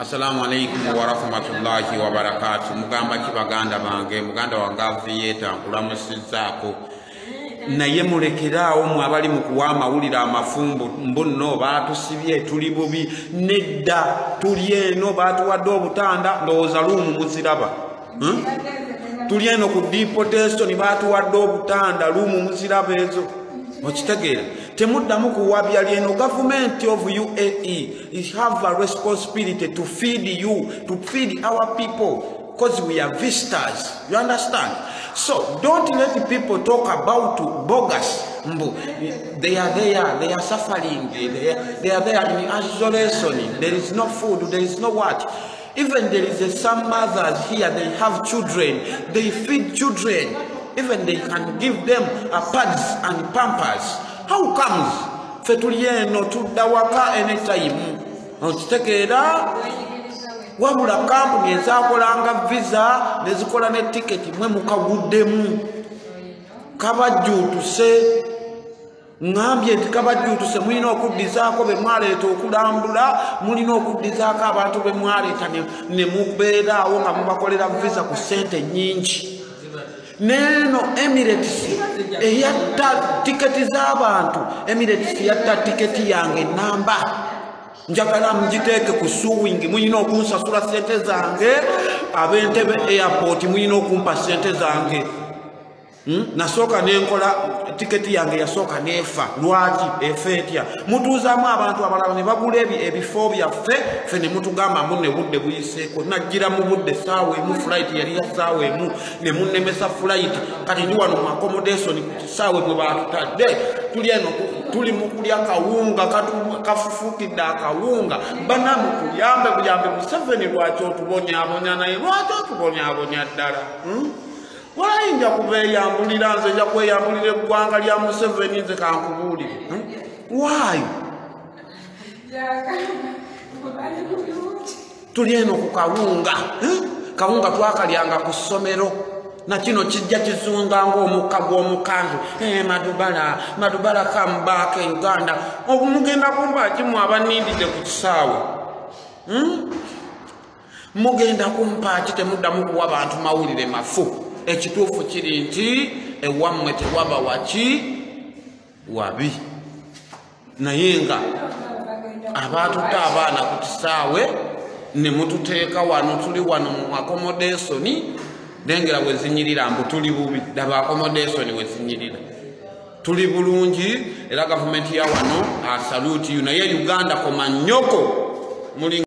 assalamu alaikum warahmatullahi wabarakatu mugamba ki baganda bange muganda wange aviyeeta nkulamusizaako naye mulekeraawo mwe abali mu kuwa amawulire amafumbo mbuno baatusibye tuli bubi nedda tuli eno baatuwadde obutanda ndowooza luumu muziraba. Hmm? tuli eno ku deportation baatuwadde obutanda luumu muziraba ezo okitegeera temuddamu kuwabya lyeno government of uae is have a responsibility to feed you to feed our people because we are visitors you understand? So don't let people talk about bogus mbu. They are there they are suffering they are, they are there in isolation there is no food there is no what. Even there is some mothers here they have children they feed children even they can give them a pads and pampers. How comes? Fe tuli eno tudda waka anytime. Okitegeera wabula kampuni ezakolanga visa nezikola ne tiketi mwe mukaguddemu. Kabajjuutuse ŋambye nti kabajjuutuse mulina okuddizaako be mwaleeta okulambula mulina okuddizaako abantu be mwaleeta ne mubeeraawo nga mubakolera visa ku sente nyingi neeno emirates eyatta tiketi z'abantu emirates yatta tiketi yange namba. Njagala mugiteeke ku suwing mulina okunsasula sente zange. Ab'entebe airport mulina okumpa sente zange. Hmm? nasooka nenkola tiketi yange yasooka neefa lwaki? Efa etya? Mutuuzaamu abantu abalala ne bagula ebifo byaffe ffe ne mutugamba mu ne budde buyiseeko. Najjira mu budde saawa emu flight yali ya saawa emu ne munnemesa flight. Kati ndi wano mu accommodation ku kisaawe mwe batutadde tuli eno tuli mu kulya kawunga kafufukidde akawunga. Banamu tuyambe buyambe museveni lwaki otubonyaabonya naye? Lwaki otubonyaabonya ddala hmm? walayinja kubeeyambulira nze nja kweyambulira eggwanga lya museveni nze kankubuulire. Waayo tuli eno ku kawunga. Kawunga twakalyanga ku ssomero. Nakino kijja kizunga ngaomukka gw'omukanzu. Madubala madubala kamubaaka e uganda. Mugenda kumpakimu abanindidde ku kisaawe. Mugenda kumpaaki temuddamu kuwa bantu mawulire mafu ekituufu kiri nti ewammwe tewaba waki? Wabi. Naye nga abaatutte abaana ku kisaawe ne mututeeka wano tuli wano mu accommodationi lengera bwe zinyirira mbu tuli bubi. Daba accommodationi we zinyirira. Tuli bulungi era gavumenti ya wano asaluti yu naye uganda koma nnyoko